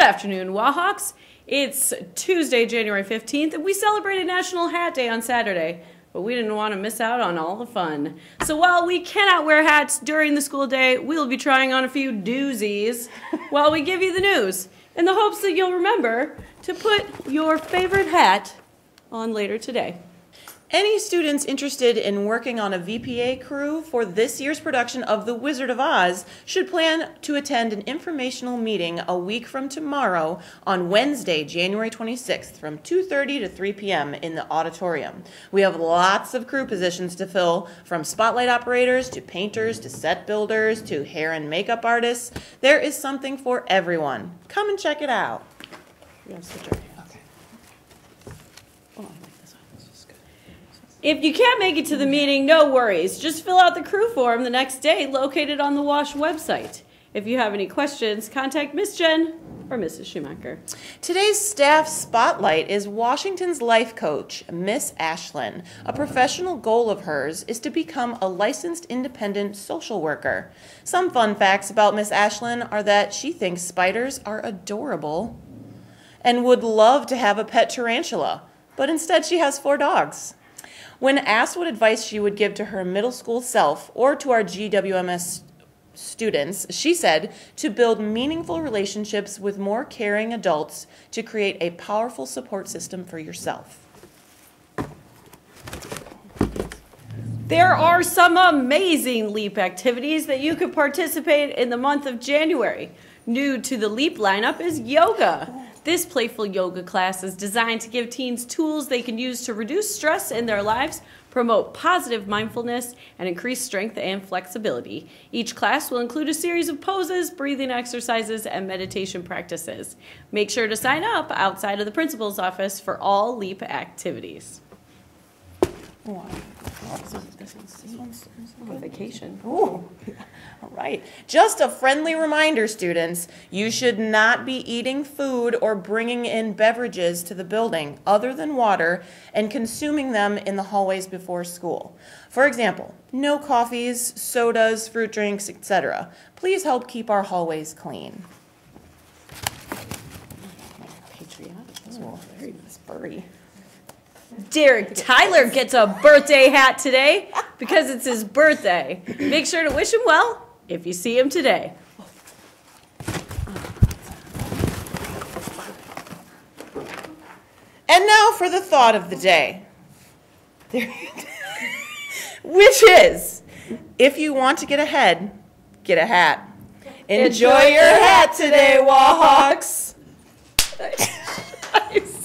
afternoon, Wahawks. It's Tuesday, January 15th, and we celebrated National Hat Day on Saturday, but we didn't want to miss out on all the fun. So while we cannot wear hats during the school day, we'll be trying on a few doozies while we give you the news, in the hopes that you'll remember to put your favorite hat on later today. Any students interested in working on a VPA crew for this year's production of The Wizard of Oz should plan to attend an informational meeting a week from tomorrow on Wednesday, January 26th from 2:30 to 3 p.m. in the auditorium. We have lots of crew positions to fill from spotlight operators to painters to set builders to hair and makeup artists. There is something for everyone. Come and check it out. If you can't make it to the meeting, no worries. Just fill out the crew form the next day located on the WASH website. If you have any questions, contact Miss Jen or Mrs. Schumacher. Today's staff spotlight is Washington's life coach, Miss Ashlyn. A professional goal of hers is to become a licensed independent social worker. Some fun facts about Miss Ashlyn are that she thinks spiders are adorable and would love to have a pet tarantula, but instead she has four dogs. When asked what advice she would give to her middle school self or to our GWMS students, she said to build meaningful relationships with more caring adults to create a powerful support system for yourself. There are some amazing LEAP activities that you could participate in the month of January. New to the LEAP lineup is yoga. This playful yoga class is designed to give teens tools they can use to reduce stress in their lives, promote positive mindfulness, and increase strength and flexibility. Each class will include a series of poses, breathing exercises, and meditation practices. Make sure to sign up outside of the principal's office for all LEAP activities. Vacation. Ooh. All right. Just a friendly reminder, students, you should not be eating food or bringing in beverages to the building other than water and consuming them in the hallways before school. For example, no coffees, sodas, fruit drinks, etc. Please help keep our hallways clean. Patriotic. Very furry. Derek Tyler gets a birthday hat today because it's his birthday. Make sure to wish him well if you see him today. And now for the thought of the day. Which is, if you want to get ahead, get a hat. Enjoy your hat today, Wahawks.